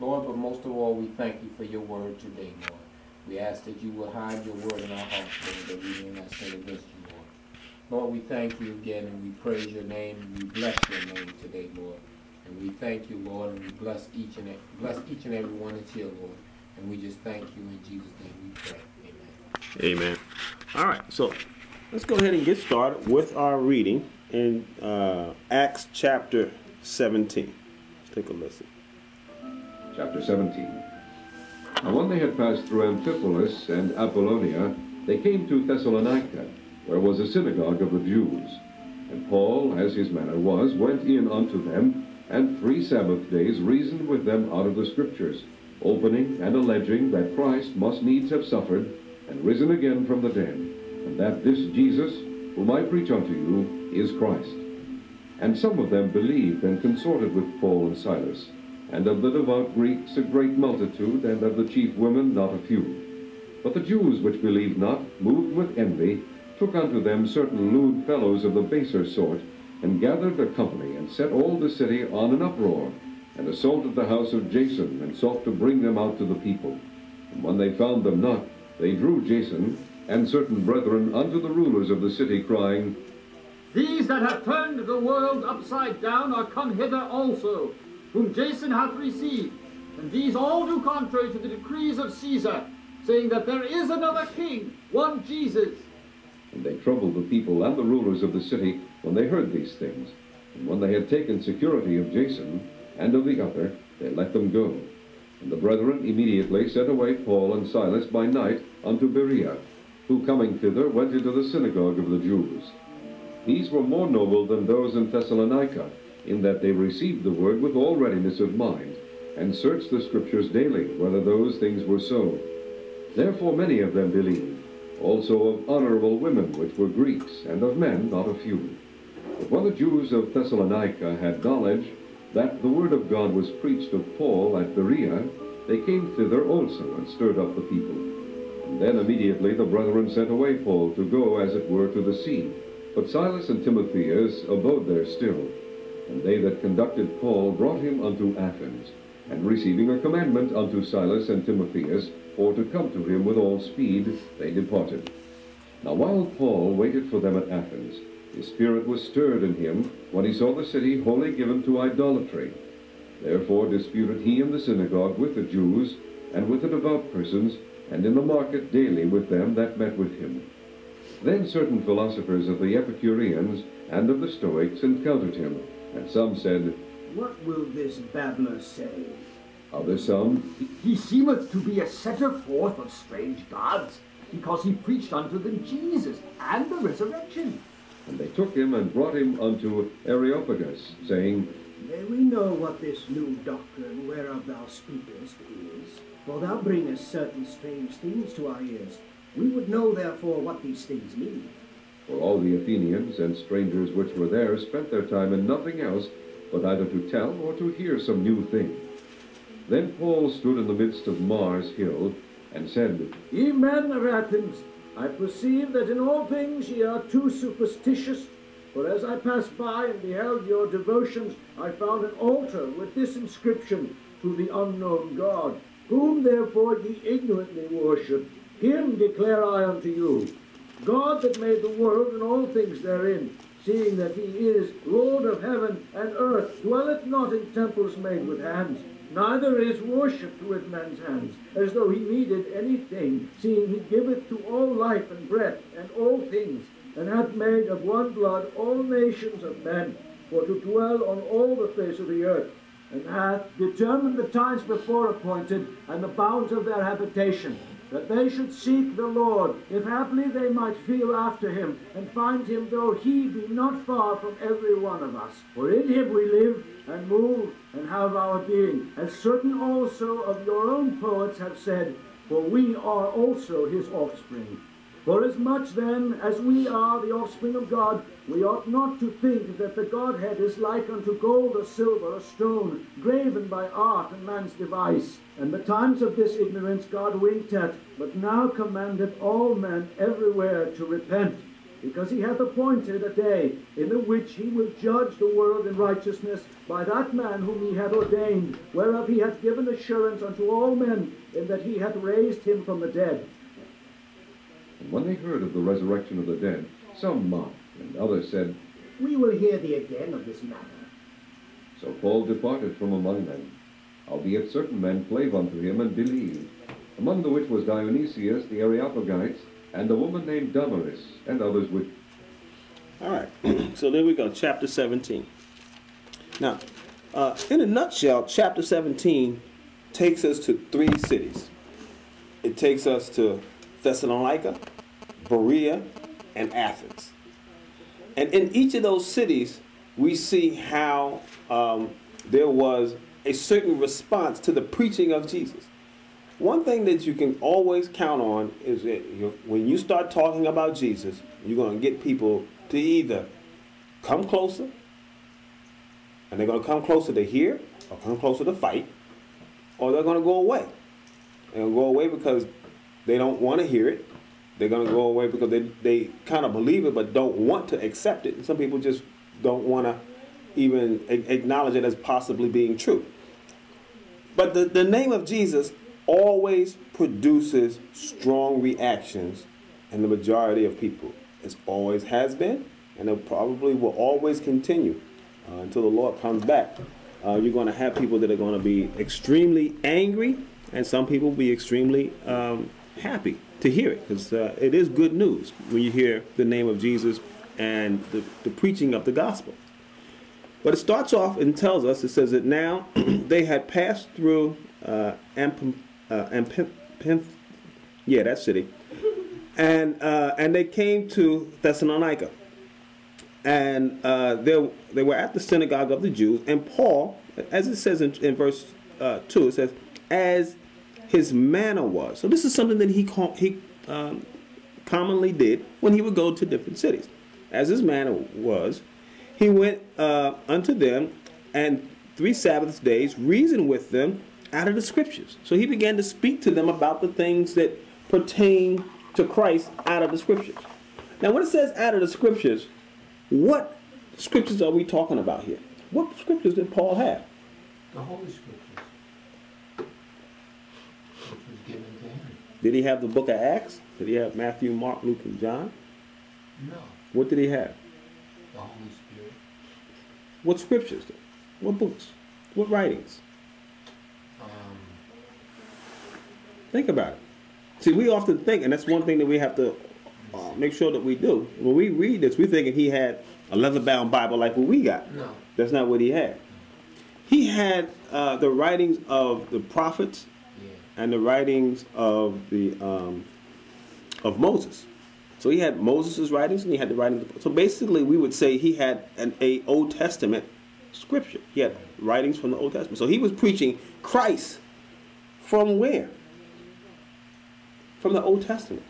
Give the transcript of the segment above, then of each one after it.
Lord, but most of all, we thank you for your word today, Lord. We ask that you will hide your word in our hearts, Lord, that we may not sin against you, Lord. Lord, we thank you again and we praise your name and we bless your name today, Lord. And we thank you, Lord, and we bless each and bless each and every one that's here, Lord. And we just thank you in Jesus' name we pray. Amen. Amen. All right, so let's go ahead and get started with our reading in uh, Acts chapter 17. Let's take a listen. Chapter 17. Now when they had passed through Amphipolis and Apollonia, they came to Thessalonica, where was a synagogue of the Jews. And Paul, as his manner was, went in unto them, and three Sabbath days reasoned with them out of the Scriptures, opening and alleging that Christ must needs have suffered, and risen again from the dead, and that this Jesus, whom I preach unto you, is Christ. And some of them believed and consorted with Paul and Silas, and of the devout Greeks a great multitude, and of the chief women not a few. But the Jews which believed not, moved with envy, took unto them certain lewd fellows of the baser sort, and gathered a company, and set all the city on an uproar, and assaulted the house of Jason, and sought to bring them out to the people. And when they found them not, they drew Jason and certain brethren unto the rulers of the city, crying, These that have turned the world upside down are come hither also, whom Jason hath received. And these all do contrary to the decrees of Caesar, saying that there is another king, one Jesus. And they troubled the people and the rulers of the city when they heard these things. And when they had taken security of Jason and of the other, they let them go. And the brethren immediately sent away Paul and Silas by night unto Berea, who coming thither went into the synagogue of the Jews. These were more noble than those in Thessalonica, in that they received the word with all readiness of mind, and searched the scriptures daily whether those things were so. Therefore many of them believed, also of honorable women which were Greeks, and of men not a few. But when the Jews of Thessalonica had knowledge that the word of God was preached of Paul at Berea, they came thither also, and stirred up the people. And then immediately the brethren sent away Paul to go, as it were, to the sea. But Silas and Timotheus abode there still. And they that conducted Paul brought him unto Athens, and receiving a commandment unto Silas and Timotheus for to come to him with all speed, they departed. Now while Paul waited for them at Athens, his spirit was stirred in him when he saw the city wholly given to idolatry. Therefore disputed he in the synagogue with the Jews, and with the devout persons, and in the market daily with them that met with him. Then certain philosophers of the Epicureans and of the Stoics encountered him, and some said, What will this babbler say? Others some, He seemeth to be a setter forth of strange gods, because he preached unto them Jesus and the resurrection. And they took him and brought him unto Areopagus, saying, May we know what this new doctrine whereof thou speakest is? For thou bringest certain strange things to our ears. We would know therefore what these things mean. For all the Athenians and strangers which were there spent their time in nothing else but either to tell or to hear some new thing. Then Paul stood in the midst of Mars Hill, and said, Ye men of Athens, I perceive that in all things ye are too superstitious. For as I passed by and beheld your devotions, I found an altar with this inscription, To the unknown God, whom therefore ye ignorantly worship. Him declare I unto you, God that made the world and all things therein, seeing that he is Lord of heaven and earth, dwelleth not in temples made with hands, neither is worshipped with men's hands, as though he needed anything, seeing he giveth to all life and breath and all things, and hath made of one blood all nations of men, for to dwell on all the face of the earth, and hath determined the times before appointed, and the bounds of their habitation, that they should seek the Lord, if haply they might feel after him, and find him, though he be not far from every one of us. For in him we live, and move, and have our being, as certain also of your own poets have said, for we are also his offspring. For as much then as we are the offspring of God, we ought not to think that the Godhead is like unto gold or silver or stone, graven by art and man's device. And the times of this ignorance God winked at, but now commandeth all men everywhere to repent, because he hath appointed a day in the which he will judge the world in righteousness by that man whom he hath ordained, whereof he hath given assurance unto all men, in that he hath raised him from the dead. And when they heard of the resurrection of the dead, some mocked, and others said, We will hear thee again of this matter. So Paul departed from among them. albeit certain men clave unto him and believed, among the which was Dionysius the Areopagite, and a woman named Damaris, and others with All right. so there we go, chapter 17. Now, uh, in a nutshell, chapter 17 takes us to three cities. It takes us to Thessalonica, Berea, and Athens. And in each of those cities, we see how um, there was a certain response to the preaching of Jesus. One thing that you can always count on is that when you start talking about Jesus, you're going to get people to either come closer, and they're going to come closer to hear, or come closer to fight, or they're going to go away. They're go away because they don't want to hear it. They're going to go away because they, they kind of believe it but don't want to accept it. And some people just don't want to even acknowledge it as possibly being true. But the, the name of Jesus always produces strong reactions in the majority of people. It always has been, and it probably will always continue uh, until the Lord comes back. Uh, you're going to have people that are going to be extremely angry, and some people will be extremely um, happy to hear it because uh, it is good news when you hear the name of Jesus and the, the preaching of the gospel. But it starts off and tells us, it says that now they had passed through uh, Amp, uh, yeah, that city, and uh, and they came to Thessalonica, and uh, they they were at the synagogue of the Jews, and Paul, as it says in, in verse uh, two, it says, as his manner was. So this is something that he he um, commonly did when he would go to different cities, as his manner was he went uh, unto them and three Sabbath days reasoned with them out of the scriptures. So he began to speak to them about the things that pertain to Christ out of the scriptures. Now, when it says out of the scriptures, what scriptures are we talking about here? What scriptures did Paul have? The Holy Scriptures, which was given to him. Did he have the book of Acts? Did he have Matthew, Mark, Luke, and John? No, What did he have? the Holy Spirit. What scriptures? What books? What writings? Um, Think about it. See, we often think, and that's one thing that we have to uh, make sure that we do. When we read this, we're thinking he had a leather-bound Bible like what we got. no, That's not what he had. He had uh, the writings of the prophets and the writings of the um, of Moses. So he had Moses' writings and he had the writings. So basically, we would say he had an a Old Testament scripture. He had writings from the Old Testament. So he was preaching Christ from where? From the Old Testament.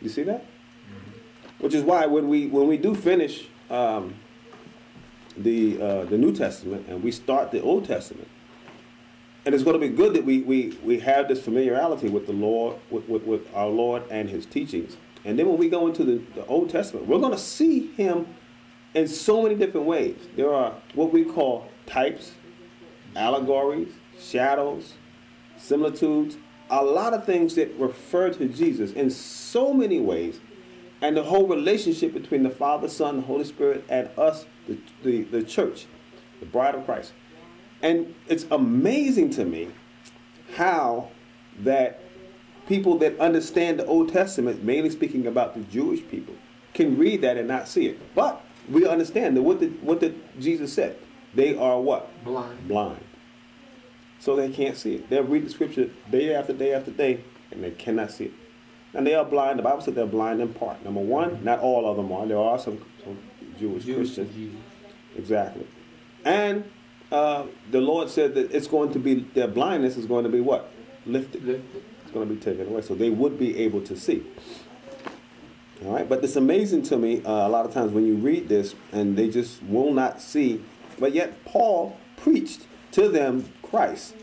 You see that? Which is why when we when we do finish um, the uh, the New Testament and we start the Old Testament, and it's going to be good that we, we, we have this familiarity with the Lord, with, with, with our Lord and His teachings. And then when we go into the, the Old Testament, we're going to see Him in so many different ways. There are what we call types, allegories, shadows, similitudes, a lot of things that refer to Jesus in so many ways. And the whole relationship between the Father, Son, the Holy Spirit, and us, the, the, the church, the bride of Christ. And it's amazing to me how that people that understand the Old Testament, mainly speaking about the Jewish people, can read that and not see it. But we understand that what did what did Jesus said? They are what? blind. Blind. So they can't see it. They'll read the scripture day after day after day, and they cannot see it. And they are blind. The Bible said they're blind in part. Number one, not all of them are. There are some, some Jewish Jews to Christians. Exactly. And uh, the Lord said that it's going to be, their blindness is going to be what? Lifted. Lifted. It's going to be taken away. So they would be able to see. All right. But it's amazing to me uh, a lot of times when you read this and they just will not see. But yet Paul preached to them Christ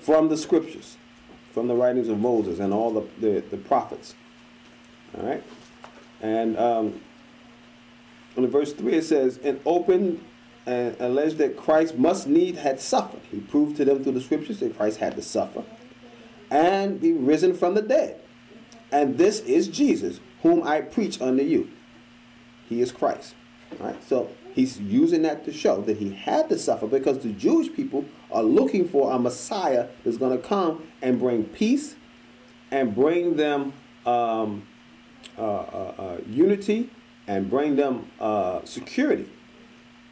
from the scriptures, from the writings of Moses and all the, the, the prophets. All right. And um, in verse 3 it says, And opened and alleged that Christ must need had suffered. He proved to them through the scriptures that Christ had to suffer and be risen from the dead. And this is Jesus, whom I preach unto you. He is Christ. All right? So he's using that to show that he had to suffer because the Jewish people are looking for a Messiah that's going to come and bring peace and bring them um, uh, uh, uh, unity and bring them uh, security.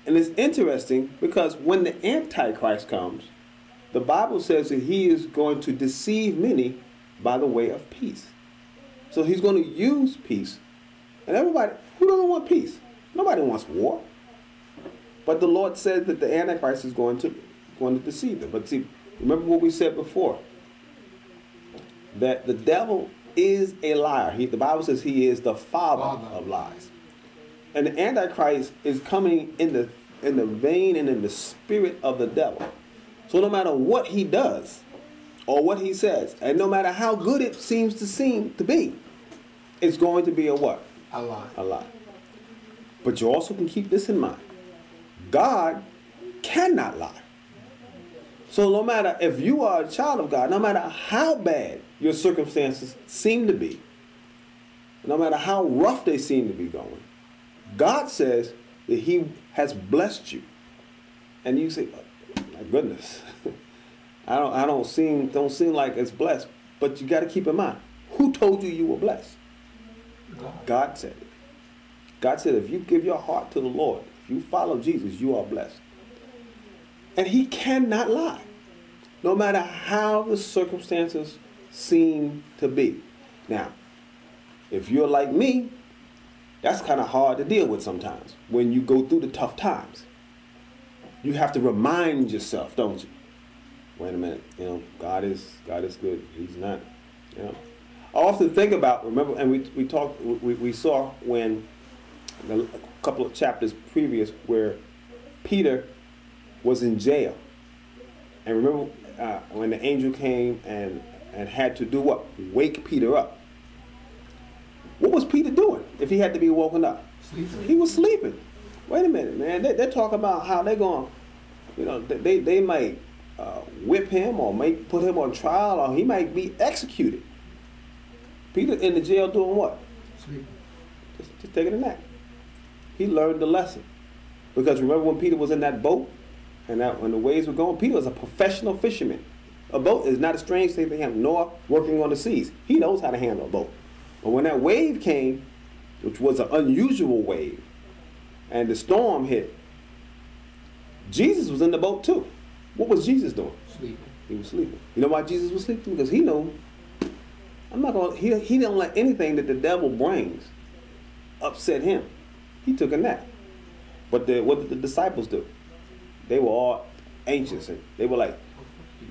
And it's interesting because when the Antichrist comes, the Bible says that he is going to deceive many by the way of peace. So he's going to use peace. And everybody, who doesn't want peace? Nobody wants war. But the Lord said that the Antichrist is going to going to deceive them. But see, remember what we said before. That the devil is a liar. He, the Bible says he is the father, Father. of lies. And the Antichrist is coming in the in the vein and in the spirit of the devil. So no matter what he does or what he says, and no matter how good it seems to seem to be, it's going to be a what? A lie. A lie. But you also can keep this in mind. God cannot lie. So no matter if you are a child of God, no matter how bad your circumstances seem to be, no matter how rough they seem to be going, God says that He has blessed you. And you say, my goodness, I don't I don't seem don't seem like it's blessed. But you got to keep in mind, who told you you were blessed? God said it. God said, if you give your heart to the Lord, if you follow Jesus, you are blessed. And he cannot lie, no matter how the circumstances seem to be. Now, if you're like me, that's kind of hard to deal with sometimes when you go through the tough times. You have to remind yourself, don't you? Wait a minute, you know, God is God is good. He's not, you know. I often think about remember, and we we talked we, we saw when a couple of chapters previous where Peter was in jail, and remember uh, when the angel came and and had to do what? Wake Peter up. What was Peter doing if he had to be woken up? Sleeping. He was sleeping. Wait a minute, man. They, they're talking about how they're going, you know, they, they might uh, whip him or might put him on trial or he might be executed. Peter in the jail doing what? Sleeping. Just, just taking a nap. He learned the lesson. Because remember when Peter was in that boat and that when the waves were going, Peter was a professional fisherman. A boat is not a strange thing to him, nor working on the seas. He knows how to handle a boat. But when that wave came, which was an unusual wave, and the storm hit, Jesus was in the boat too. What was Jesus doing? Sleeping. He was sleeping. You know why Jesus was sleeping? Because he knew I'm not gonna he he didn't let anything that the devil brings upset him. He took a nap. But the, what did the disciples do? They were all anxious and they were like,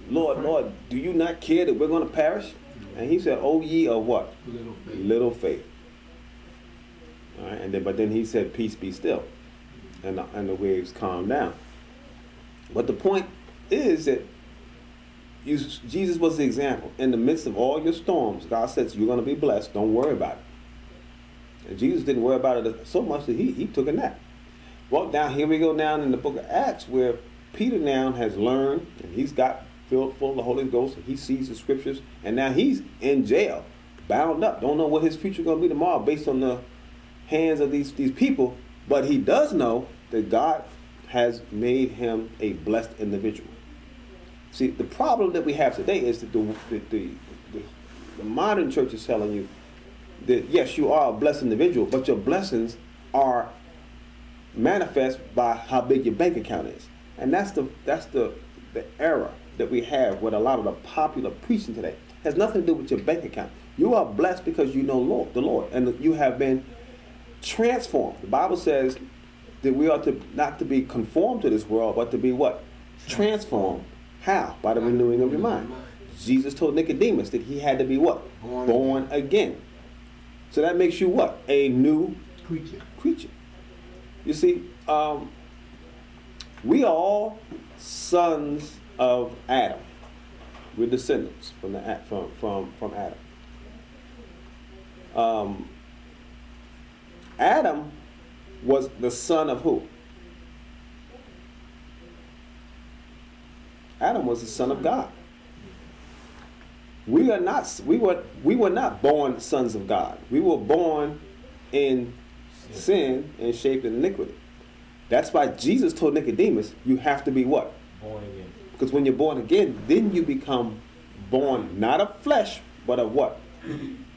Lord, Lord, do you not care that we're gonna perish? And he said, Oh ye of what? Little faith. Little faith. All right, and then but then he said, Peace be still. And the, and the waves calmed down. But the point is that you, Jesus was the example. In the midst of all your storms, God says you're going to be blessed. Don't worry about it. And Jesus didn't worry about it so much that he, he took a nap. Well, down here we go down in the book of Acts where Peter now has learned and he's got filled full of the Holy Ghost he sees the scriptures and now he's in jail, bound up. Don't know what his future going to be tomorrow based on the hands of these, these people. But he does know that God has made him a blessed individual. See, the problem that we have today is that the, the, the, the, the modern church is telling you that yes, you are a blessed individual, but your blessings are manifest by how big your bank account is. And that's the that's the, the error that we have with a lot of the popular preaching today. Has nothing to do with your bank account. You are blessed because you know Lord, the Lord, and you have been transformed. The Bible says that we are to not to be conformed to this world, but to be what? Transformed. How? By the renewing of your mind. Jesus told Nicodemus that he had to be what? Born Born again. So that makes you what? A new Creature. creature. You see, um, we are all sons of Adam. We're descendants from the from from from Adam. Um, Adam was the son of who? Adam was the son of God. We are not we were we were not born sons of God. We were born in sin and shaped in iniquity. That's why Jesus told Nicodemus, you have to be what? Born again. Because when you're born again, then you become born not of flesh, but of what?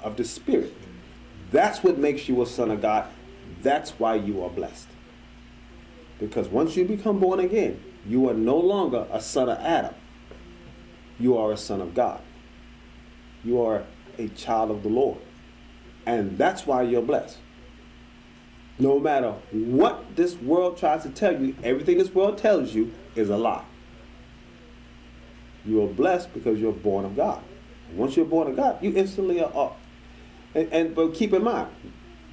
Of the spirit. That's what makes you a son of God. That's why you are blessed. Because once you become born again, you are no longer a son of Adam. You are a son of God. You are a child of the Lord. And that's why you're blessed. No matter what this world tries to tell you, everything this world tells you is a lie. You are blessed because you're born of God. Once you're born of God, you instantly are up. And, and but keep in mind,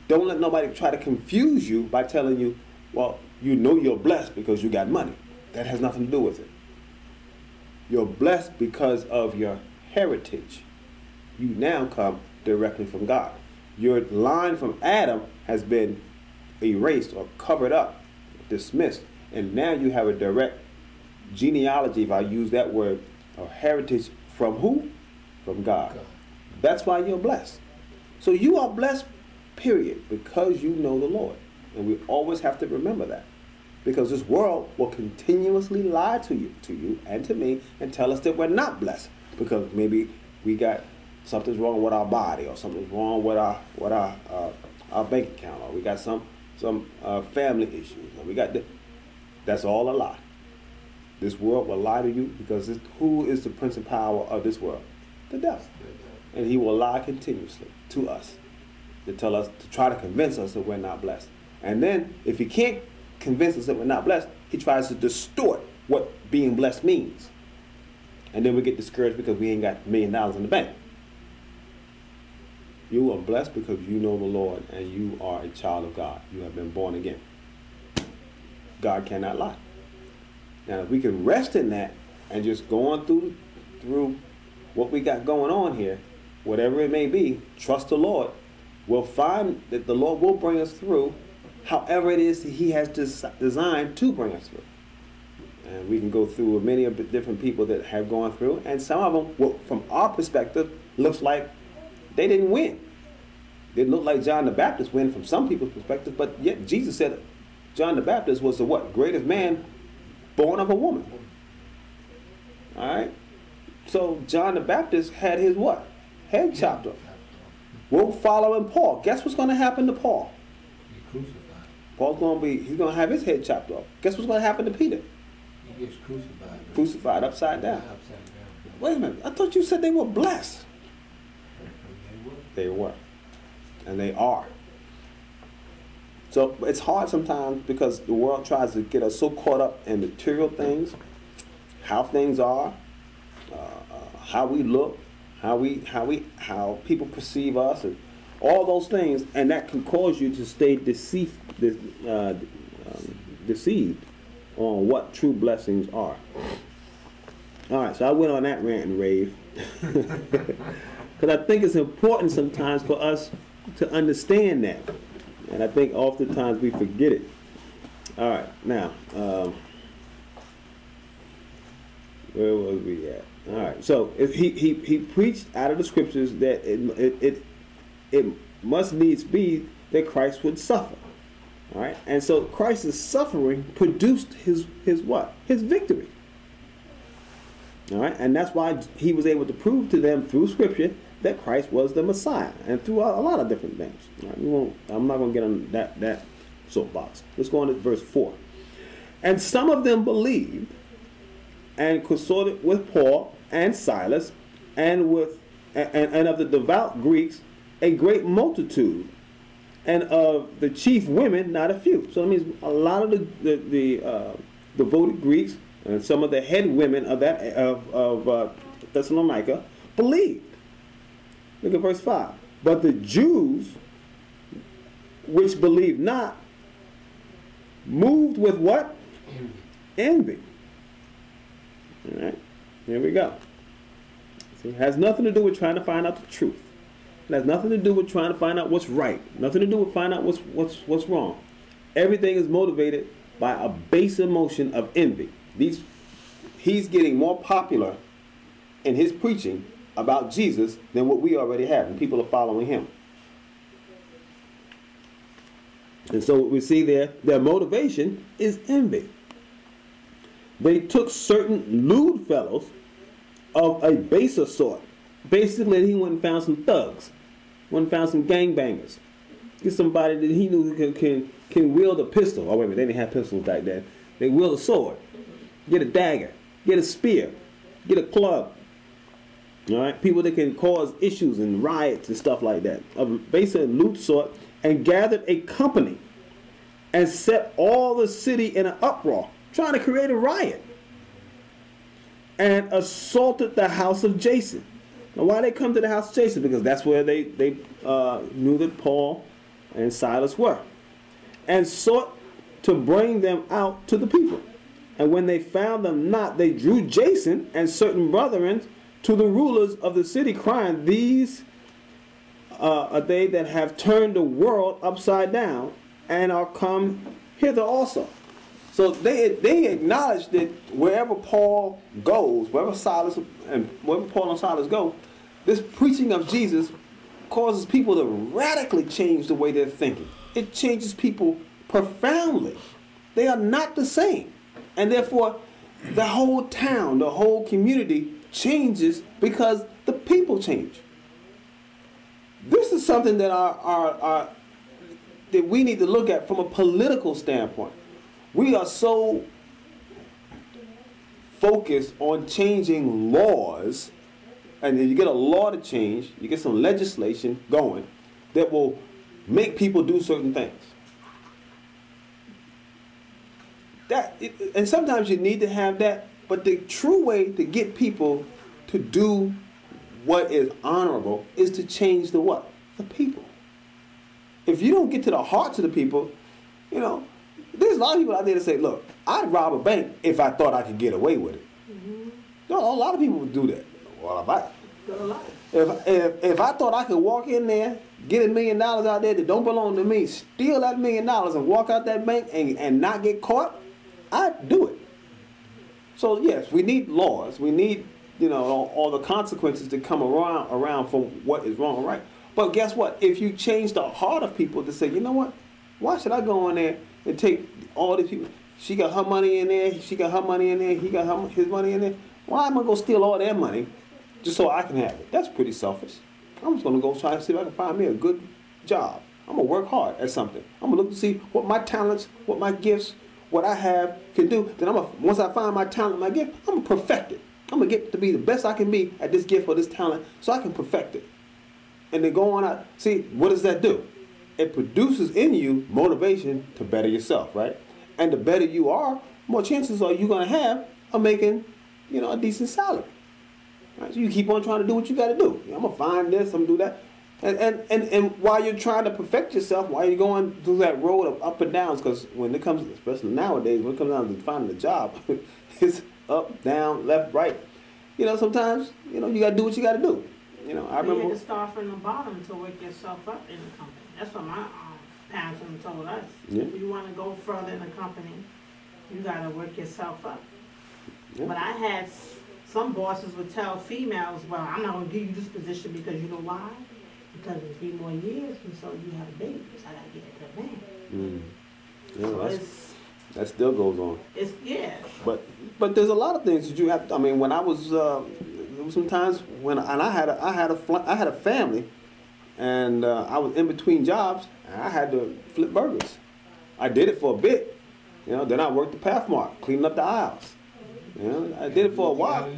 don't let nobody try to confuse you by telling you, well, you know you're blessed because you got money. That has nothing to do with it. You're blessed because of your heritage. You now come directly from God. Your line from Adam has been erased or covered up, dismissed, and now you have a direct genealogy, if I use that word, or heritage from who? From God. God. That's why you're blessed. So you are blessed, period, because you know the Lord. And we always have to remember that. Because this world will continuously lie to you, to you and to me, and tell us that we're not blessed. Because maybe we got something's wrong with our body, or something's wrong with our with our uh, our bank account, or we got some some uh, family issues, or we got the, that's all a lie. This world will lie to you because it's, who is the prince and power of this world? The devil. And he will lie continuously to us to tell us, to try to convince us that we're not blessed. And then, if he can't convince us that we're not blessed, he tries to distort what being blessed means. And then we get discouraged because we ain't got a million dollars in the bank. You are blessed because you know the Lord and you are a child of God. You have been born again. God cannot lie. Now, if we can rest in that and just go on through through what we got going on here, whatever it may be, trust the Lord. We'll find that the Lord will bring us through however it is He has des- designed to bring us through. And we can go through with many of the different people that have gone through, and some of them, well, from our perspective, looks like they didn't win. It looked like John the Baptist win from some people's perspective, but yet Jesus said John the Baptist was the what? Greatest man born of a woman. All right? So John the Baptist had his what? Head chopped off. We're following Paul. Guess what's going to happen to Paul? He crucified. Paul's going to be, he's going to have his head chopped off. Guess what's going to happen to Peter? He gets crucified. Crucified upside down. Upside down. Wait a minute. I thought you said they were blessed. They were. They were. And they are. So it's hard sometimes because the world tries to get us so caught up in material things, how things are, uh, uh, how we look, how we how we how people perceive us, and all those things, and that can cause you to stay deceived, uh, um, deceived on what true blessings are. All right, so I went on that rant and rave because I think it's important sometimes for us to understand that, and I think oftentimes we forget it. All right, now um, where was we at? All right, so he, he he preached out of the scriptures that it it it, it must needs be that Christ would suffer. All right, and so Christ's suffering produced his his what? His victory. All right, and that's why he was able to prove to them through Scripture that Christ was the Messiah, and through a, a lot of different things. Right, we won't, I'm not going to get on that that soapbox. Let's go on to verse four. And some of them believed, and consorted with Paul and Silas, and with and, and of the devout Greeks a great multitude, and of the chief women not a few. So that means a lot of the the, the uh, devoted Greeks and some of the head women of that of, of uh, Thessalonica believed. Look at verse five. But the Jews, which believed not, moved with what? Envy. Envy. All right, here we go. See, it has nothing to do with trying to find out the truth. It has nothing to do with trying to find out what's right. Nothing to do with find out what's what's what's wrong. Everything is motivated by a base emotion of envy. These he's getting more popular in his preaching about Jesus than what we already have, and people are following him. And so what we see there, their motivation is envy. They took certain lewd fellows of a baser sort. Basically, he went and found some thugs, went and found some gangbangers. Get somebody that he knew can, can, can wield a pistol. Oh, wait a minute, they didn't have pistols back then. They wield a sword, get a dagger, get a spear, get a club. All right, people that can cause issues and riots and stuff like that, of basic loot sort, and gathered a company and set all the city in an uproar, trying to create a riot, and assaulted the house of Jason. Now, why they come to the house of Jason? Because that's where they they uh, knew that Paul and Silas were, and sought to bring them out to the people. And when they found them not, they drew Jason and certain brethren to the rulers of the city, crying, These uh, are they that have turned the world upside down and are come hither also. So they they acknowledge that wherever Paul goes, wherever Silas and wherever Paul and Silas go, this preaching of Jesus causes people to radically change the way they're thinking. It changes people profoundly. They are not the same. And therefore, the whole town, the whole community changes because the people change. This is something that our, our, our that we need to look at from a political standpoint. We are so focused on changing laws, and you get a law to change, you get some legislation going that will make people do certain things. That and sometimes you need to have that, but the true way to get people to do what is honorable is to change the what? The people. If you don't get to the hearts of the people, you know, there's a lot of people out there that say, look, I'd rob a bank if I thought I could get away with it. Mm-hmm. A lot of people would do that. Well, if I, if, if, if I thought I could walk in there, get a million dollars out there that don't belong to me, steal that million dollars and walk out that bank and, and not get caught, I'd do it. So yes, we need laws. We need, you know, all, all the consequences that come around around from what is wrong right. But guess what? If you change the heart of people to say, you know what? Why should I go in there and take all these people? She got her money in there. She got her money in there. He got her, his money in there. Why am I to steal all their money just so I can have it? That's pretty selfish. I'm just going to go try and see if I can find me a good job. I'm to work hard at something. I'm to look to see what my talents, what my gifts, what I have can do. Then I'm gonna, once I find my talent, my gift, I'm to perfect it. I'm to get to be the best I can be at this gift or this talent so I can perfect it and then go on out. See, what does that do? It produces in you motivation to better yourself, right? And the better you are, more chances are you to have of making, you know, a decent salary. Right? So you keep on trying to do what you got to do. I'm gonna find this. I'm gonna do that. And, and, and, and while you're trying to perfect yourself, while you're going through that road of up and downs, because when it comes, especially nowadays, when it comes down to finding a job, it's up, down, left, right. You know, sometimes, you know, you got to do what you got to do. You know, I remember. You had to start from the bottom to work yourself up in the company. That's what my um, parents told us. Yeah. If you want to go further in the company, you got to work yourself up. Yeah. But I had some bosses would tell females, "Well, I'm not going to give you this position because you know why? Because in three more years, and so you have a baby, so I got to get it to a man." Mm. Yeah, So that's, that still goes on. it's yeah. But but there's a lot of things that you have. To, I mean, when I was uh, there was some times when and I had a I had a fl- I had a family, and uh, I was in between jobs. And I had to flip burgers. I did it for a bit, you know. Then I worked the Pathmark, cleaning up the aisles. You know, I did it for a while.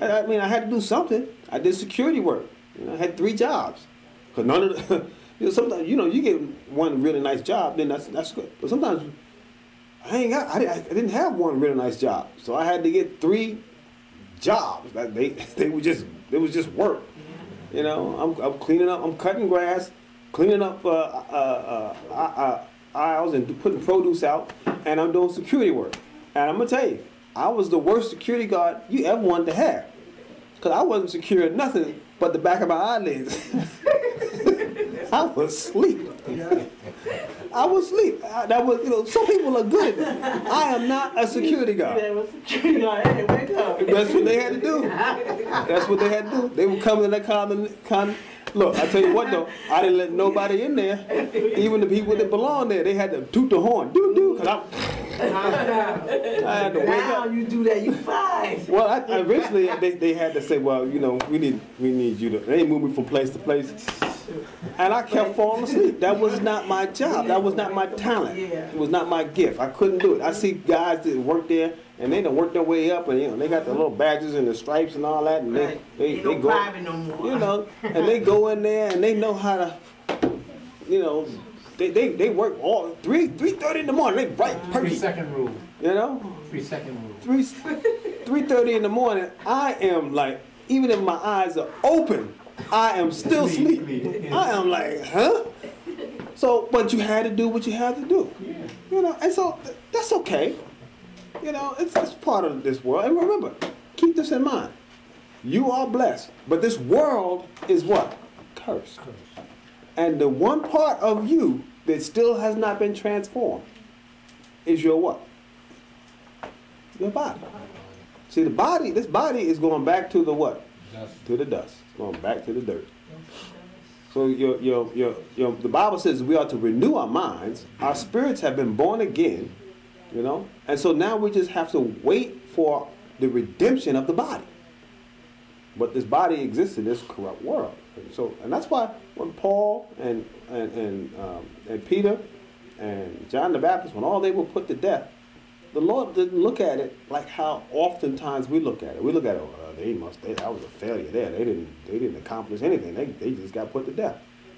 I, I mean, I had to do something. I did security work. You know, I had three jobs. Cause none of the, you know, sometimes you know you get one really nice job, then that's that's good. But sometimes I ain't got. I, didn't- I didn't have one really nice job, so I had to get three jobs. Like they they were just it was just work. You know, I'm I'm cleaning up. I'm cutting grass, cleaning up uh, uh, uh, uh, aisles and putting produce out, and I'm doing security work. And I'm gonna tell you, I was the worst security guard you ever wanted to have, cause I wasn't securing nothing but the back of my eyelids. I was asleep. I was asleep. I, that was, you know, some people are good. I am not a security guard. That was security guard. Hey, wake up. That's what they had to do. That's what they had to do. They would come in that con, con Look, I tell you what though, I didn't let nobody in there. Even the people that belong there, they had to toot the horn, do do, cause I, I had to wake Now up. you do that, you fine. Well, I, eventually they, they had to say, well, you know, we need we need you to. They moved me from place to place, and I kept falling asleep. That was not my job. That was not my talent. It was not my gift. I couldn't do it. I see guys that work there, and they done work their way up, and you know, they got the little badges and the stripes and all that, and they Right. they, Ain't they go, no more. you know, and they go in there and they know how to, you know. They, they, they work all three three thirty in the morning. They bright Three perky, second rule, you know three second rule. three three thirty in the morning, I am like, even if my eyes are open, I am still Sleep, asleep. sleep. I am like, huh? So, but you had to do what you had to do, you know, and so th- that's okay. You know, it's, it's part of this world. And remember, keep this in mind: you are blessed, but this world is what cursed. And the one part of you that still has not been transformed is your what? Your body. See, the body, this body is going back to the what? Just To the dust. It's going back to the dirt. So your, your, your, your, the Bible says we are to renew our minds. Our spirits have been born again, you know, and so now we just have to wait for the redemption of the body. But this body exists in this corrupt world. So, and that's why when Paul and and and, um, and Peter and John the Baptist, when all they were put to death, the Lord didn't look at it like how oftentimes we look at it. We look at it, well, they must, they, that was a failure there. They didn't, they didn't accomplish anything. They, they just got put to death.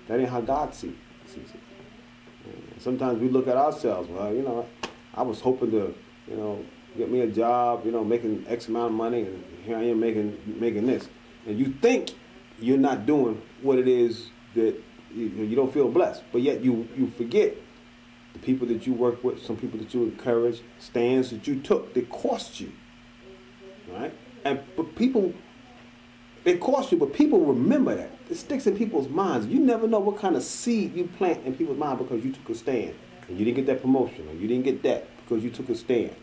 That ain't how God see, sees it. Sometimes we look at ourselves, well, you know, I was hoping to, you know, get me a job, you know, making X amount of money, and here I am making making this. And you think you're not doing what it is that you, you don't feel blessed, but yet you you forget the people that you work with, some people that you encourage, stands that you took that cost you, right? And but people, it cost you, but people remember that. It sticks in people's minds. You never know what kind of seed you plant in people's mind because you took a stand and you didn't get that promotion or you didn't get that because you took a stand,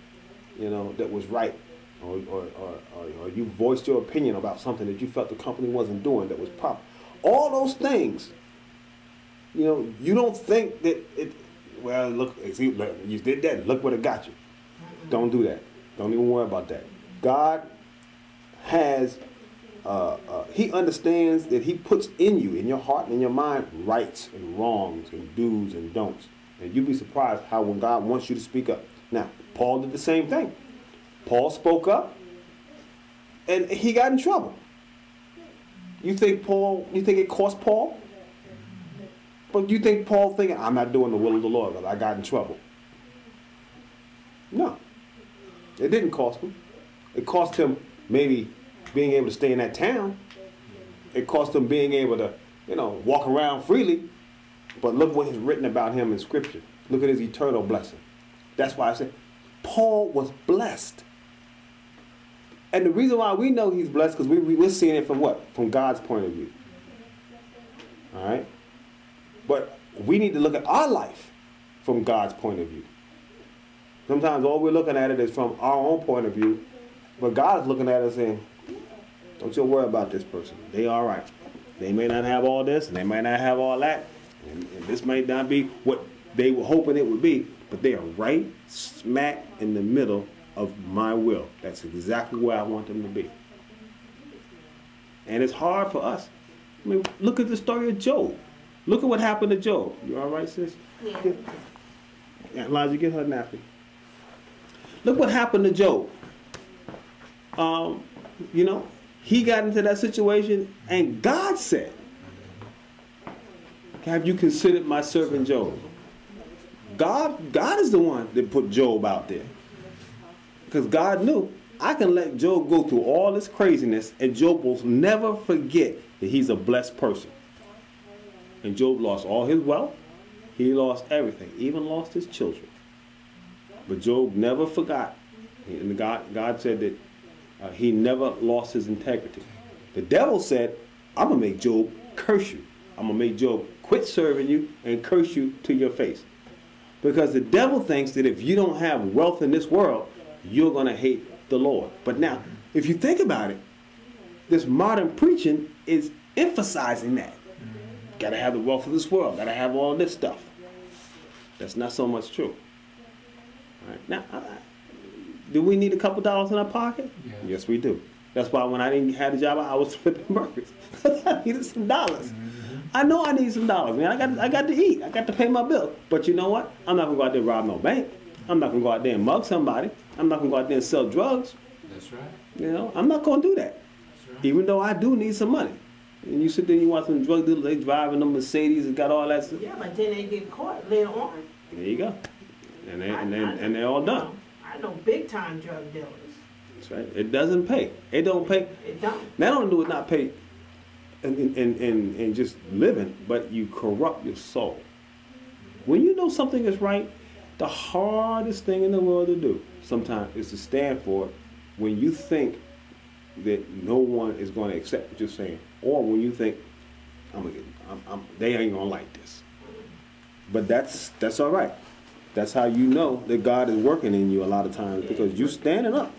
you know, that was right. Or, or, or, or, you voiced your opinion about something that you felt the company wasn't doing that was proper. All those things you know, you don't think that it. Well, look, look, you did that. Look what it got you. Don't do that. Don't even worry about that. God has. Uh, uh, he understands that He puts in you, in your heart and in your mind, rights and wrongs and do's and don'ts. And you'd be surprised how when God wants you to speak up. Now, Paul did the same thing. Paul spoke up, and he got in trouble. You think Paul? You think it cost Paul? But you think Paul thinking, I'm not doing the will of the Lord because I got in trouble? No. It didn't cost him. It cost him maybe being able to stay in that town. It cost him being able to, you know, walk around freely. But look what is written about him in Scripture. Look at his eternal blessing. That's why I said Paul was blessed. And the reason why we know he's blessed because we, we, we're seeing it from what? From God's point of view. All right? But we need to look at our life from God's point of view. Sometimes all we're looking at it is from our own point of view, but God is looking at us saying, "Don't you worry about this person. They are all right. They may not have all this, and they might not have all that, and, and this might not be what they were hoping it would be, but they are right smack in the middle of my will. That's exactly where I want them to be. And it's hard for us. I mean, look at the story of Job. Look at what happened to Job. You all right, sis? Yeah. Yeah, Elijah, get her napkin. Look what happened to Job. Um, you know, he got into that situation, and God said, "Have you considered my servant Job?" God, God is the one that put Job out there, because God knew I can let Job go through all this craziness, and Job will never forget that he's a blessed person. And Job lost all his wealth. He lost everything, even lost his children. But Job never forgot. And God, God said that uh, he never lost his integrity. The devil said, I'm going to make Job curse you. I'm going to make Job quit serving you and curse you to your face. Because the devil thinks that if you don't have wealth in this world, you're going to hate the Lord. But now, if you think about it, this modern preaching is emphasizing that. Gotta have the wealth of this world, gotta have all this stuff. That's not so much true. All right. Now, I- do we need a couple dollars in our pocket? Yes. Yes, we do. That's why when I didn't have a job, I was flipping burgers. I needed some dollars. Mm-hmm. I know I need some dollars, man. I got, I got to eat. I got to pay my bill. But you know what? I'm not gonna go out there and rob no bank. I'm not gonna go out there and mug somebody. I'm not gonna go out there and sell drugs. That's right. You know, I'm not gonna do that. That's right. Even though I do need some money. And you sit there and you watch some drug dealers, they driving them Mercedes and got all that stuff. Yeah, but then they get caught later on. There you go. And they and they I- I- and they're all done. I know big time drug dealers. That's right. It doesn't pay. It don't pay. It don't. Not only do it not pay in in, in, in, in just living, but you corrupt your soul. When you know something is right, the hardest thing in the world to do sometimes is to stand for when you think that no one is going to accept what you're saying, or when you think I'm gonna I'm, I'm, they ain't gonna like this. But that's that's all right. That's how you know that God is working in you a lot of times because you standing up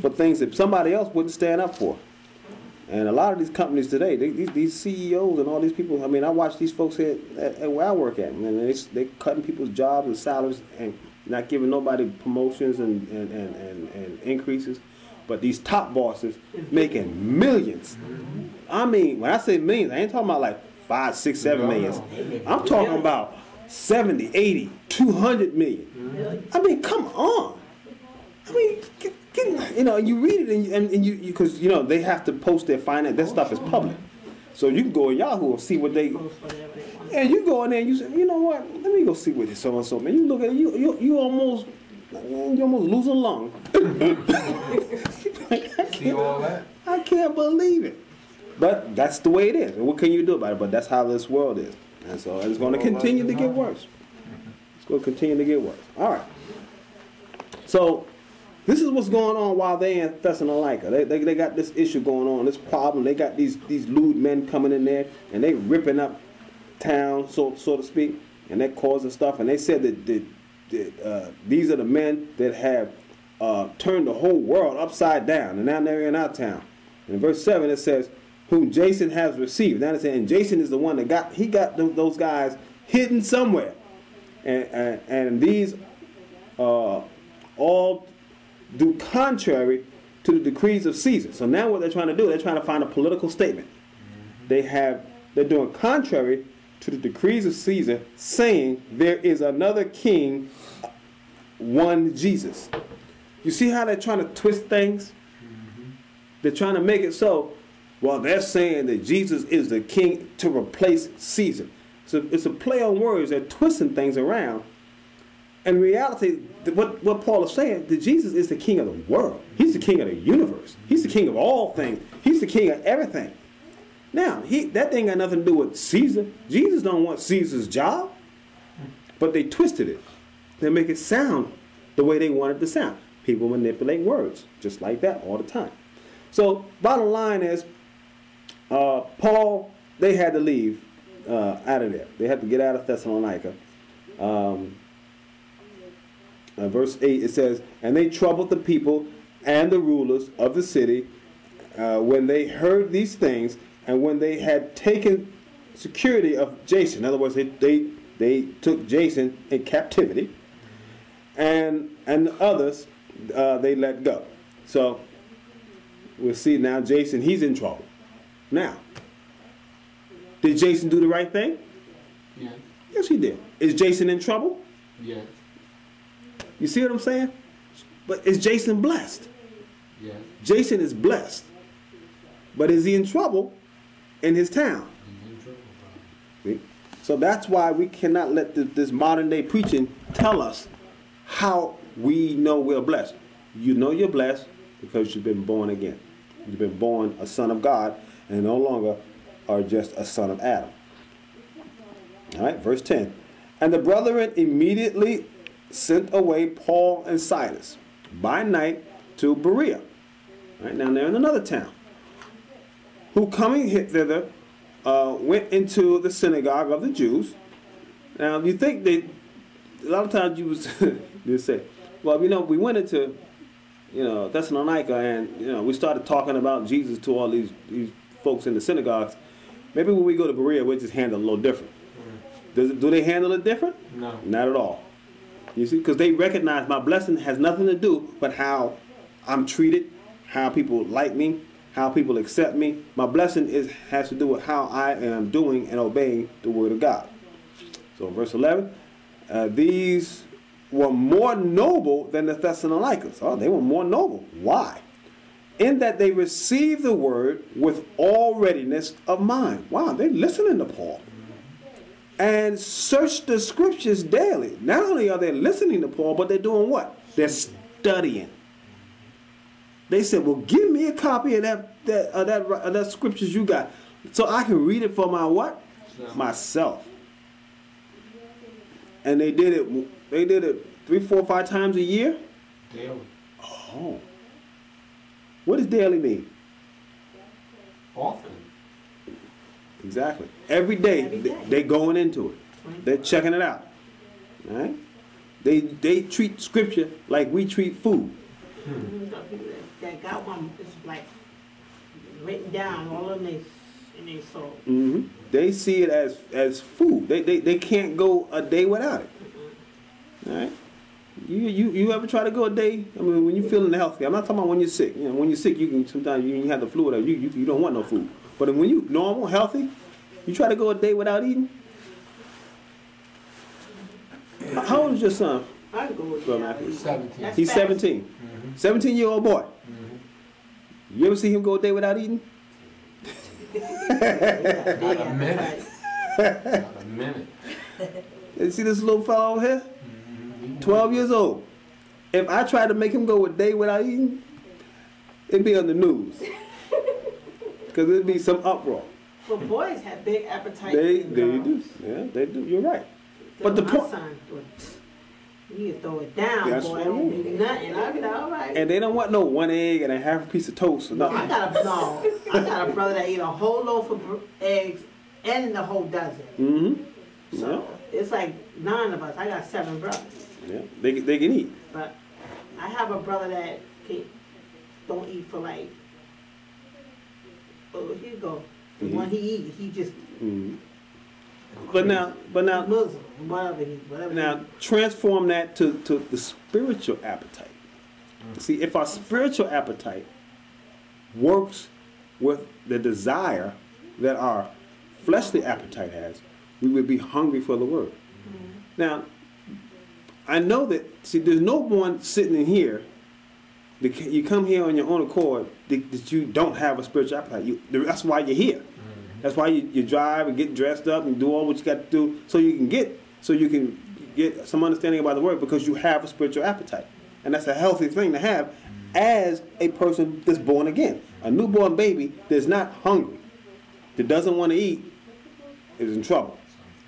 for things that somebody else wouldn't stand up for. And a lot of these companies today, they, these, these CEOs and all these people, I mean, I watch these folks here at, at where I work at, and they, they cutting people's jobs and salaries and not giving nobody promotions and, and, and, and, and increases. But these top bosses making millions. I mean, when I say millions, I ain't talking about like five, six, seven millions. I'm talking about 70, 80, 200 million. I mean, come on. I mean, get, get, you know, you read it and, you- and, and you because you, know they have to post their finance. That stuff is public, so you can go on Yahoo and see what they. Post whatever they want. And you go in there and you say, you know what? Let me go see what this so and so man. You look at it, you you you almost you almost lose a lung. See all that? I can't believe it. But that's the way it is. And what can you do about it? But that's how this world is. And so it's going to continue to get worse. It's going to continue to get worse. All right. So this is what's going on while they're in Thessalonica. They, they, they got this issue going on, this problem. They got these these lewd men coming in there and they ripping up town, so so to speak, and they're causing stuff. And they said that, that, that uh, these are the men that have uh, turned the whole world upside down, and now they're in our town. And in verse seven it says, "Whom Jason has received." Now it's saying Jason is the one that got he got th- those guys hidden somewhere, and and, and these uh, all do contrary to the decrees of Caesar. So now what they're trying to do, they're trying to find a political statement. They have they're doing contrary to the decrees of Caesar, saying there is another king, one Jesus. You see how they're trying to twist things? Mm-hmm. They're trying to make it so, well, they're saying that Jesus is the king to replace Caesar. So it's a play on words. They're twisting things around. In reality, what, what Paul is saying, that Jesus is the king of the world. He's the king of the universe. He's the king of all things. He's the king of everything. Now, he, that thing got nothing to do with Caesar. Jesus don't want Caesar's job. But they twisted it. They make it sound the way they want it to sound. People manipulate words just like that all the time. So, bottom line is, uh, Paul, they had to leave uh, out of there. They had to get out of Thessalonica. Um, uh, verse 8 it says, And they troubled the people and the rulers of the city uh, when they heard these things, and when they had taken security of Jason. In other words, they, they, they took Jason in captivity, and, and the others uh, they let go. So we'll see now, Jason, he's in trouble. Now, did Jason do the right thing? Yes. Yes, he did. Is Jason in trouble? Yes. You see what I'm saying? But is Jason blessed? Yes. Jason is blessed. But is he in trouble in his town? So that's why we cannot let this, this modern day preaching tell us how we know we're blessed. You know you're blessed because you've been born again. You've been born a son of God and no longer are just a son of Adam. All right, verse 10. And the brethren immediately sent away Paul and Silas by night to Berea. Right now they're in another town. Who coming hit thither uh, went into the synagogue of the Jews. Now, you think that a lot of times you was you say, well, you know, we went into you know Thessalonica and you know we started talking about Jesus to all these these folks in the synagogues. Maybe when we go to Berea, we just handle it a little different. Does it, do they handle it different? No. Not at all. You see, because they recognize my blessing has nothing to do but how I'm treated, how people like me, how people accept me. My blessing is has to do with how I am doing and obeying the word of God. So, verse 11, uh, these were more noble than the Thessalonians. Oh, they were more noble. Why? In that they received the word with all readiness of mind. Wow, they're listening to Paul and search the scriptures daily. Not only are they listening to Paul, but they're doing what? They're studying. They said, "Well, give me a copy of that that of that of that scriptures you got, so I can read it for my what? Myself." And they did it. They did it three, four, five times a year. Daily. Oh, what does daily mean? Often. Exactly. Every day, Every they- day. they going into it. They're checking it out. All right? They they treat scripture like we treat food. Got people that- That got one, it's like written down all in their, in their soul. hmm They see it as as food. They, they they can't go a day without it. All right? You you you ever try to go a day? I mean, when you're feeling healthy, I'm not talking about when you're sick. You know, when you're sick, you can sometimes you, you have the flu, or you, you you don't want no food. But when you normal, healthy, you try to go a day without eating. How old is your son? I go with Well, Seventeen. That's He's fast. 17. 17 year old boy. Mm-hmm. You ever see him go a day without eating? Not a minute. Not a minute. You see this little fellow over here? Mm-hmm. 12 years old. If I tried to make him go a day without eating, it'd be on the news. Because it'd be some uproar. But boys have big appetites. They, they do. Yeah, they do. You're right. But But the point- son, would- you throw it down, That's boy. I Don't do nothing. Be like, all right. And they don't want no one egg and a half a piece of toast or No, I nothing. got a no. I got a brother that eat a whole loaf of eggs and the whole dozen. Mm-hmm. So it's like nine of us. I got seven brothers, Yeah. yeah. They, they can eat. but I have a brother that can, don't eat for like. Oh, here you go. The Mhm. one he eat, he just hmm But now, but now, Muslim, whatever he, whatever. Now transform that to, to the spiritual appetite. See, if our spiritual appetite works with the desire that our fleshly appetite has, we would be hungry for the word. Mm-hmm. Now, I know that, see, there's no one sitting in here, you come here on your own accord, that, that you don't have a spiritual appetite. You, that's why you're here. That's why you, you drive and get dressed up and do all what you got to do so you can get so you can get some understanding about the word because you have a spiritual appetite. And that's a healthy thing to have as a person that's born again. A newborn baby that's not hungry, that doesn't want to eat, is in trouble.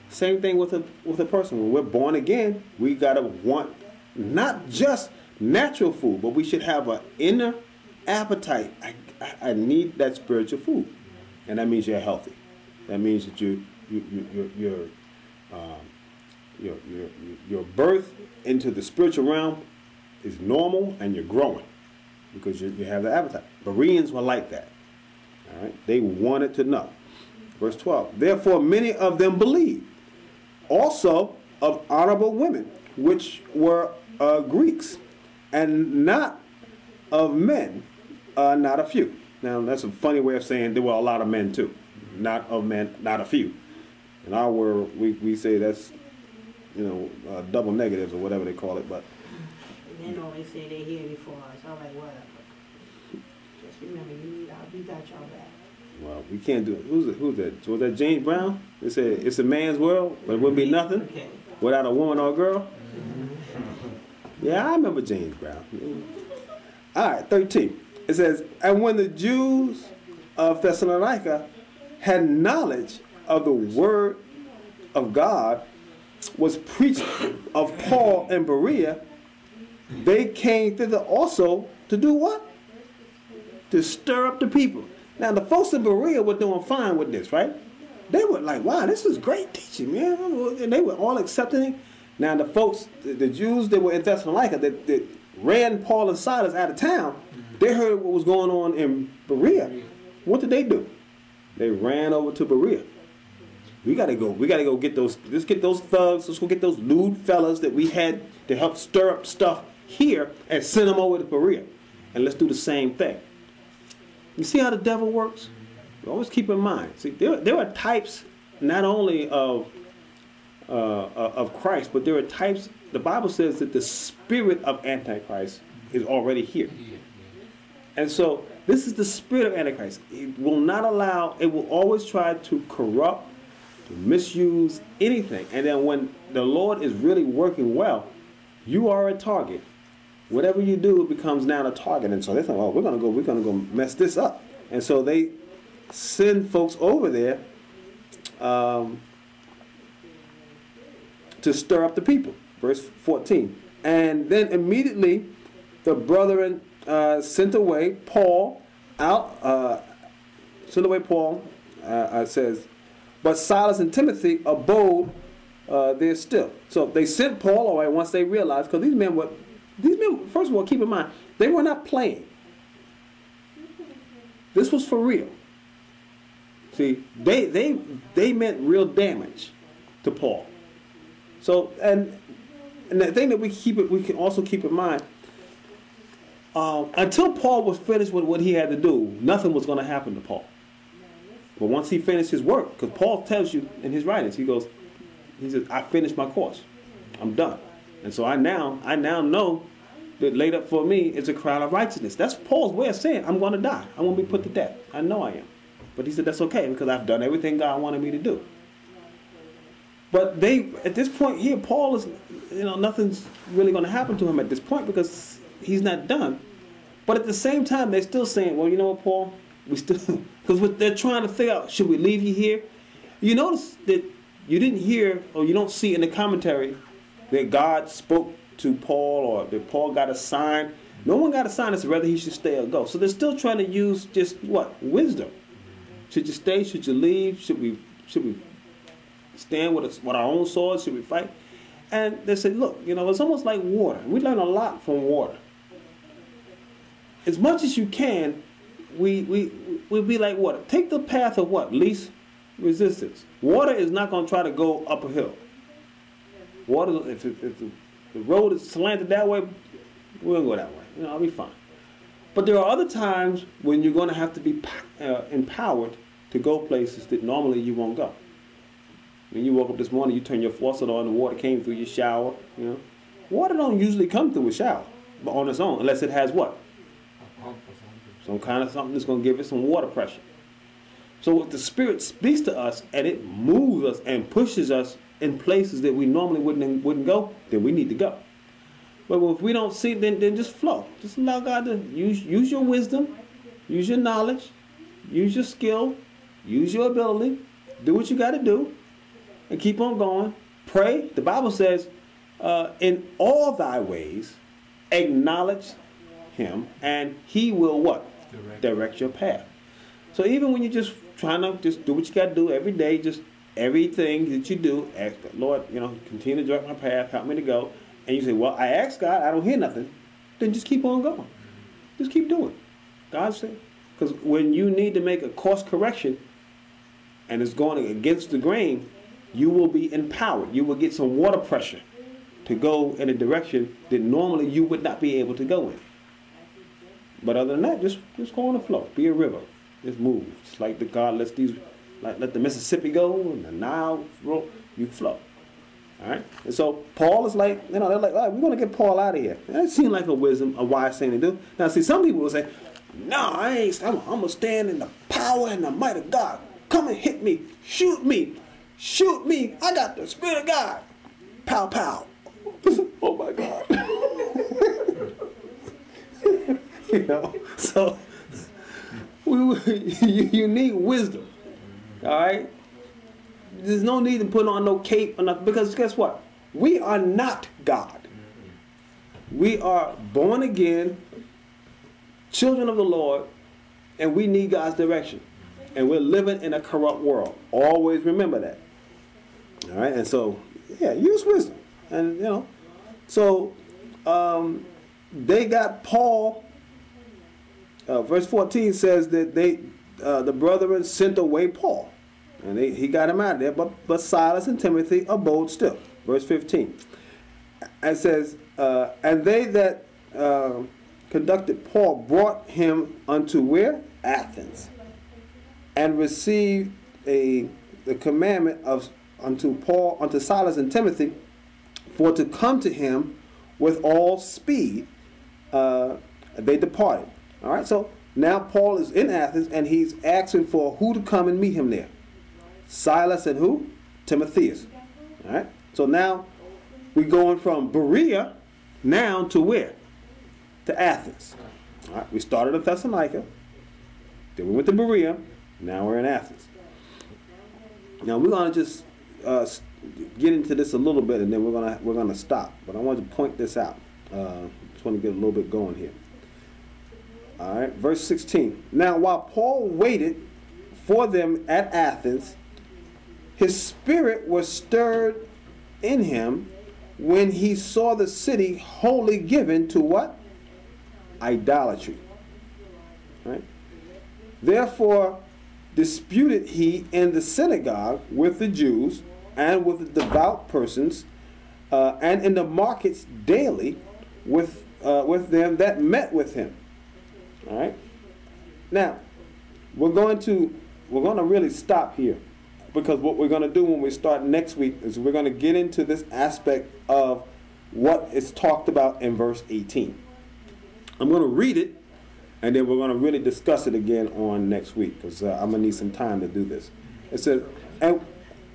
Same thing with a with a person. When we're born again, we gotta want not just natural food, but we should have an inner appetite. I, I, I need that spiritual food, and that means you're healthy. That means that you you you um, your, your, your birth into the spiritual realm is normal and you're growing because you, you have the appetite. Bereans were like that. All right? They wanted to know. Verse 12. Therefore, many of them believed, also of honorable women, which were uh, Greeks, and not of men, uh, not a few. Now, that's a funny way of saying there were a lot of men too. Not of men, not a few. In our world, we, we say that's you know, uh, double negatives or whatever they call it. But They always say they're here before us. I'm like, whatever. Just remember, you need our, we got y'all back. well, we can't do it. Who's it? Who's that? Was that James Brown? They said it's a man's world, but it wouldn't be mm-hmm. nothing Okay. without a woman or a girl. Mm-hmm. Yeah, I remember James Brown. All right, thirteen. It says, and when the Jews of Thessalonica had knowledge of the word of God was preached of Paul and Berea, they came thither also to do what? To stir up the people. Now the folks in Berea were doing fine with this, right? they were like, wow, this is great teaching, man. And they were all accepting it. Now the folks, the, Jews that were in Thessalonica that, that ran Paul and Silas out of town, they heard what was going on in Berea. What did they do? They ran over to Berea. We gotta go. We gotta go get those. Let's get those thugs. Let's go get those lewd fellas that we had to help stir up stuff here and send them over to Berea, and let's do the same thing. You see how the devil works? Always keep in mind. See, there, there are types not only of uh, uh, of Christ, but there are types. The Bible says that the spirit of Antichrist is already here, and so this is the spirit of Antichrist. It will not allow. It will always try to corrupt, to misuse anything, and then when the Lord is really working well, you are a target. Whatever you do, it becomes now a target, and so they think, "Oh, we're gonna go. We're gonna go mess this up," and so they send folks over there. Um, to stir up the people. Verse 14. And then immediately the brethren uh, sent away Paul out, uh, sent away Paul, uh, uh, says, but Silas and Timothy abode uh, there still. So they sent Paul away once they realized, because these men were, these men, first of all, keep in mind, they were not playing. This was for real. See, they they they meant real damage to Paul. So and and the thing that we keep it we can also keep in mind um, until Paul was finished with what he had to do, nothing was going to happen to Paul. But once he finished his work, because Paul tells you in his writings, he goes, he says, "I finished my course, I'm done," and so I now I now know that laid up for me is a crown of righteousness. That's Paul's way of saying, "I'm going to die. I'm going to be put to death. I know I am." But he said, "That's okay because I've done everything God wanted me to do." But they, at this point here, Paul is, you know, nothing's really going to happen to him at this point because he's not done. But at the same time, they're still saying, well, you know what, Paul? We still, because they're trying to figure out, should we leave you here? You notice that you didn't hear, or you don't see in the commentary that God spoke to Paul or that Paul got a sign. No one got a sign as to whether he should stay or go. So they're still trying to use just what? Wisdom. Should you stay? Should you leave? Should we should we stand with, us, with our own swords? Should we fight? And they said, look, you know, it's almost like water. We learn a lot from water. As much as you can, we we we be like water. Take the path of what? Least resistance. Water is not going to try to go up a hill. Water, if, if, the road is slanted that way, we'll go that way. You know, I'll be fine. But there are other times when you're going to have to be uh, empowered to go places that normally you won't go. When you woke up this morning, you turn your faucet on, the water came through your shower. You know, water don't usually come through a shower, but on its own, unless it has what? Some kind of something that's going to give it some water pressure. So if the Spirit speaks to us and it moves us and pushes us in places that we normally wouldn't wouldn't go, then we need to go. But if we don't see, then then just flow. Just allow God to use use your wisdom, use your knowledge, use your skill, use your ability, do what you got to do, and keep on going. Pray. The Bible says, uh, in all thy ways, acknowledge him, and he will what? Direct. Direct your path. So even when you're just trying to just do what you got to do every day, just everything that you do, ask the Lord, you know, continue to direct my path, help me to go. And you say, well, I asked God, I don't hear nothing. Then just keep on going. Just keep doing. God said, because when you need to make a course correction, and it's going against the grain, you will be empowered. You will get some water pressure to go in a direction that normally you would not be able to go in. But other than that, just just go on the flow. Be a river. Just move. Just like the God lets these, like let the Mississippi go and the Nile roll. You flow. All right. And so Paul is like, you know, they're like, we're gonna get Paul out of here. That seemed like a wisdom, a wise thing to do. Now, see, some people will say, no, I ain't. I'm, I'm gonna stand in the power and the might of God. Come and hit me, shoot me, shoot me. I got the spirit of God. Pow pow. oh my God. you know, so we, you, you need wisdom. All right? There's no need to put on no cape or nothing because guess what? We are not God. We are born again, children of the Lord, and we need God's direction. and we're living in a corrupt world. Always remember that. All right, and so yeah, use wisdom, and you know, so um, they got Paul. Uh, verse fourteen says that they, uh, the brethren, sent away Paul, and they, he got him out of there. But but Silas and Timothy abode still. Verse fifteen. It says, uh, and they that uh, conducted Paul brought him unto where Athens, and received a the commandment of unto Paul, unto Silas and Timothy, for to come to him with all speed. Uh, they departed. All right, so now Paul is in Athens and he's asking for who to come and meet him there. Silas and who? Timotheus. All right, so now we're going from Berea now to where? To Athens. All right, we started at Thessalonica, then we went to Berea, now we're in Athens. Now we're going to just uh, get into this a little bit, and then we're gonna we're gonna stop. But I want to point this out. Uh, just want to get a little bit going here. All right, verse 16. Now, while Paul waited for them at Athens, his spirit was stirred in him when he saw the city wholly given to what? Idolatry. Right? Therefore, disputed he in the synagogue with the Jews and with the devout persons, uh, and in the markets daily with, uh, with them that met with him. All right. Now, we're going to we're going to really stop here because what we're going to do when we start next week is we're going to get into this aspect of what is talked about in verse 18. I'm going to read it and then we're going to really discuss it again on next week because uh, I'm going to need some time to do this. It says, and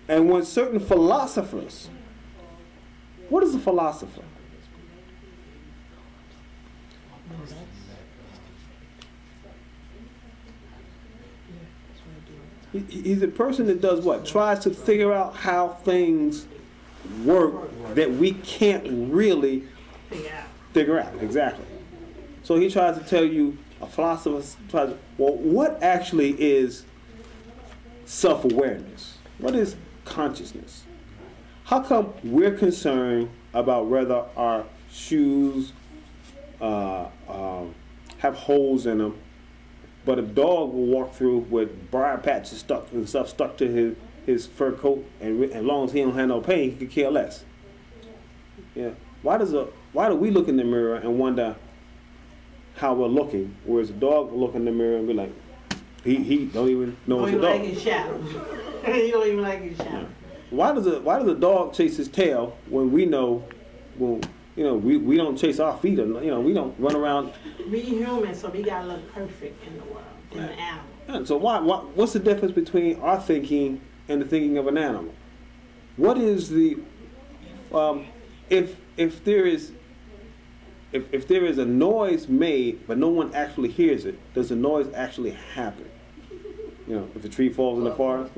and when certain philosophers, what is a philosopher? He's a person that does what? Tries to figure out how things work that we can't really figure out. Exactly. So he tries to tell you, a philosopher tries, well, what actually is self awareness? What is consciousness. How come we're concerned about whether our shoes uh, uh, have holes in them, but a dog will walk through with briar patches stuck and stuff stuck to his, his fur coat, and as long as he don't have no pain, he could care less. Yeah. Why does a why do we look in the mirror and wonder how we're looking, whereas a dog will look in the mirror and be like, he he don't even know don't it's a dog. Like his shadow. he don't even like his shadow. Why does a why does a dog chase his tail when we know when you know we, we don't chase our feet or you know we don't run around. We human, so we gotta look perfect in the world, in right. the animal. Yeah, so why, why what's the difference between our thinking and the thinking of an animal? What is the um, if if there is if, if there is a noise made but no one actually hears it, does the noise actually happen? You know, if a tree falls in the forest.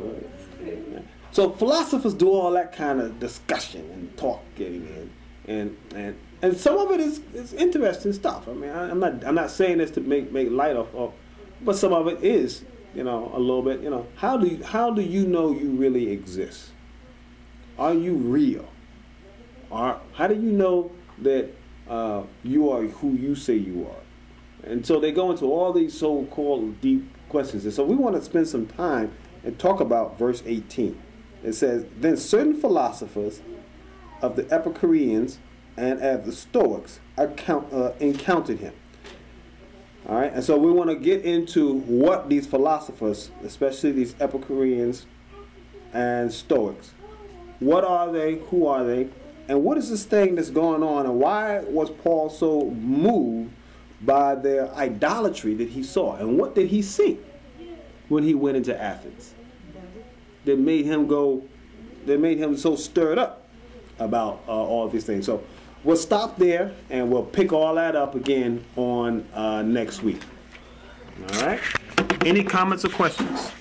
So philosophers do all that kind of discussion and talk getting in, and and and some of it is, is interesting stuff. I mean, I, am not I'm not saying this to make make light of, of, but some of it is, you know, a little bit. You know, how do you, how do you know you really exist? Are you real? Are how do you know that uh, you are who you say you are? And so they go into all these so-called deep questions. And so we want to spend some time and talk about verse 18. It says, Then certain philosophers of the Epicureans and of the Stoics account, uh, encountered him. All right, and so we want to get into what these philosophers, especially these Epicureans and Stoics, what are they, who are they, and what is this thing that's going on, and why was Paul so moved by their idolatry that he saw, and what did he see when he went into Athens? that made him go, that made him so stirred up about uh, all these things. So we'll stop there and we'll pick all that up again on uh, next week. All right. Any comments or questions?